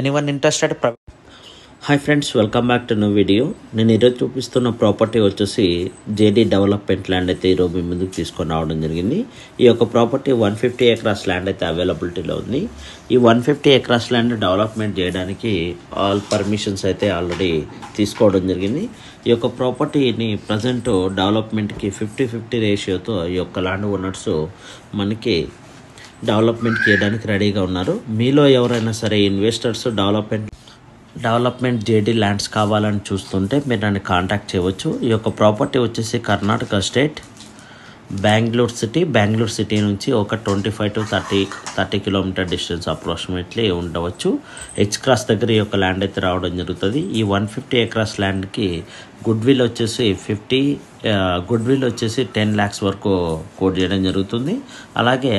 Anyone interested hi friends welcome back to new video నేను ఈరోజు చూపిస్తున్న ప్రాపర్టీ వచ్చేసి జేడీ డెవలప్మెంట్ ల్యాండ్ అయితే ఈరోజు మీ ముందుకు తీసుకొని రావడం జరిగింది. ఈ యొక్క property one fifty acres land అయితే అవైలబిలిటీలో ఉంది. ఈ one fifty acres land development చేయడానికి ఆల్ పర్మిషన్స్ అయితే ఆల్రెడీ తీసుకోవడం జరిగింది. ఈ యొక్క ప్రాపర్టీని ప్రజెంట్ డెవలప్మెంట్కి ఫిఫ్టీ ఫిఫ్టీ రేషియోతో ఈ యొక్క ల్యాండ్ ఓనర్స్ మనకి డెవలప్మెంట్ చేయడానికి రెడీగా ఉన్నారు. మీలో ఎవరైనా సరే investors development development JD lands కావాలని చూస్తుంటే మీరు నన్ను కాంటాక్ట్ చేయవచ్చు. ఈ యొక్క ప్రాపర్టీ వచ్చేసి Karnataka state Bengaluru city. Bengaluru city నుంచి ఒక twenty five to thirty thirty kilometre distance approximately ఉండవచ్చు. హెచ్ క్రాస్ దగ్గర ఈ యొక్క ల్యాండ్ అయితే రావడం జరుగుతుంది. ఈ వన్ ఫిఫ్టీ ఎకరాస్ ల్యాండ్కి గుడ్ విల్ వచ్చేసి ఫిఫ్టీ గుడ్ విల్ వచ్చేసి టెన్ ల్యాక్స్ వరకు కోట్ చేయడం జరుగుతుంది. అలాగే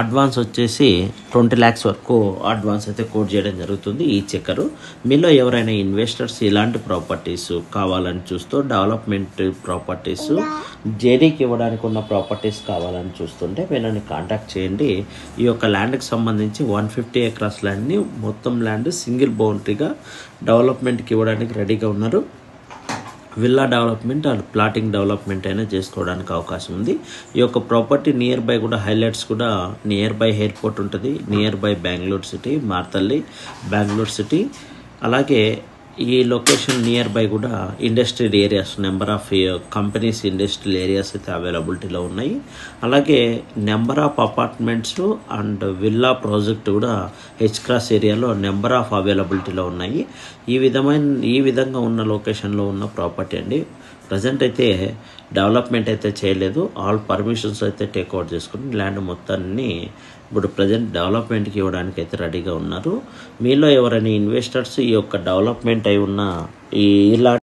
అడ్వాన్స్ వచ్చేసి ట్వంటీ ల్యాక్స్ వరకు అడ్వాన్స్ అయితే కోట్ చేయడం జరుగుతుంది ఈ చెక్కరు. మీలో ఎవరైనా ఇన్వెస్టర్స్ ఇలాంటి ప్రాపర్టీస్ కావాలని చూస్తూ డెవలప్మెంట్ ప్రాపర్టీస్ జేడీకి ఇవ్వడానికి ఉన్న ప్రాపర్టీస్ కావాలని చూస్తుంటే వీళ్ళని కాంటాక్ట్ చేయండి. ఈ యొక్క ల్యాండ్కి సంబంధించి వన్ ఫిఫ్టీ ఎకరాస్ ల్యాండ్ని మొత్తం ల్యాండ్ సింగిల్ బౌండరీగా డెవలప్మెంట్కి ఇవ్వడానికి రెడీగా ఉన్నారు. Villa development and plotting development అయినా చేసుకోవడానికి అవకాశం ఉంది. ఈ యొక్క ప్రాపర్టీ నియర్ బై కూడా హైలైట్స్ కూడా నియర్ బై ఎయిర్పోర్ట్ ఉంటుంది. Nearby Bengaluru city Marathahalli Bengaluru city. అలాగే ఈ లొకేషన్ నియర్ బై కూడా industrial areas number of companies industrial areas అయితే అవైలబిలిటీలో ఉన్నాయి. అలాగే number of apartments and villa project కూడా హెచ్ క్రాస్ ఏరియాలో నెంబర్ ఆఫ్ అవైలబిలిటీలో ఉన్నాయి. ఈ విధమైన ఈ విధంగా ఉన్న లొకేషన్లో ఉన్న ప్రాపర్టీ అండి. ప్రజెంట్ అయితే డెవలప్మెంట్ అయితే చేయలేదు. ఆల్ పర్మిషన్స్ అయితే టేక్అవుట్ చేసుకుని ల్యాండ్ మొత్తాన్ని ఇప్పుడు ప్రజెంట్ డెవలప్మెంట్కి ఇవ్వడానికి అయితే రెడీగా ఉన్నారు. మీలో ఎవరైనా ఇన్వెస్టర్స్ ఈ యొక్క డెవలప్మెంట్ అయి ఉన్న ఈ ఇలా